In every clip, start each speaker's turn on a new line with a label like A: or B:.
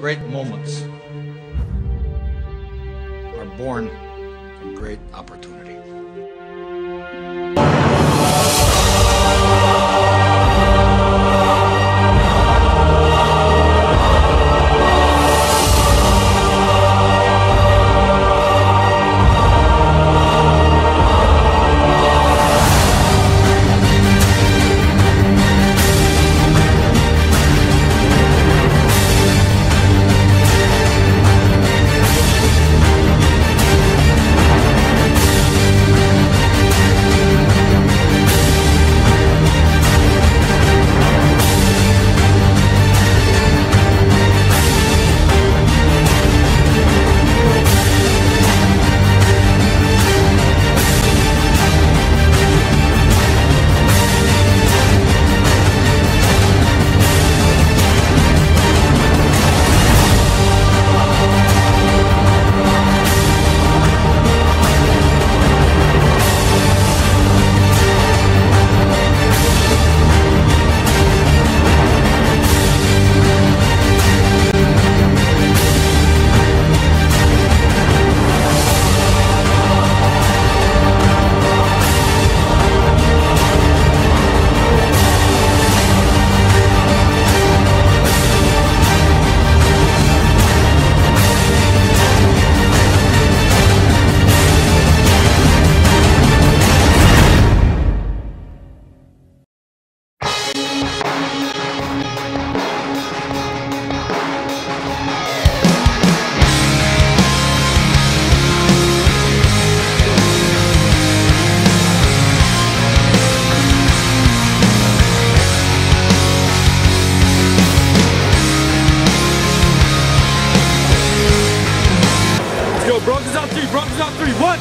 A: great moments are born from great opportunity.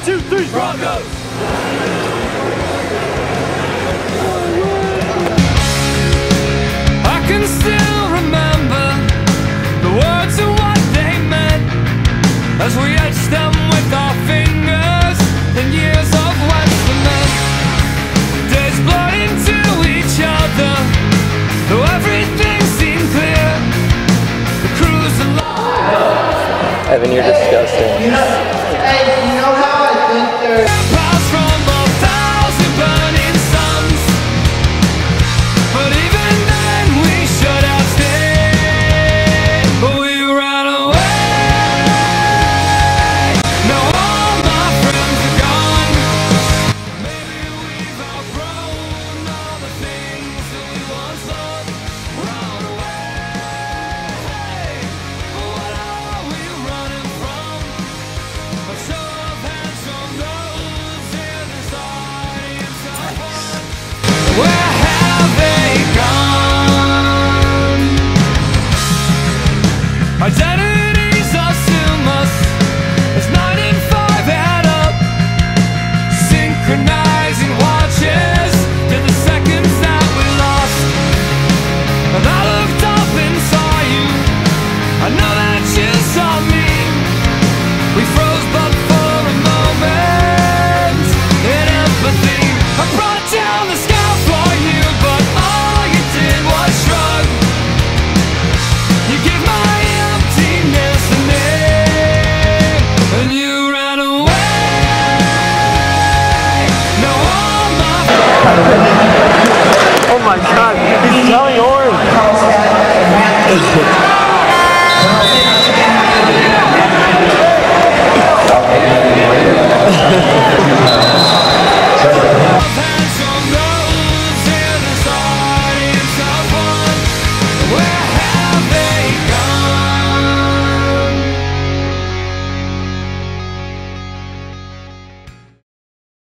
B: two, three, Broncos!
C: I can still remember the words and what they meant as we etched them with our fingers in years of Western men. Days blurred into each other, though everything seemed clear. The cruise along.
D: Evan, you're disgusting.
E: I
D: Eichmann.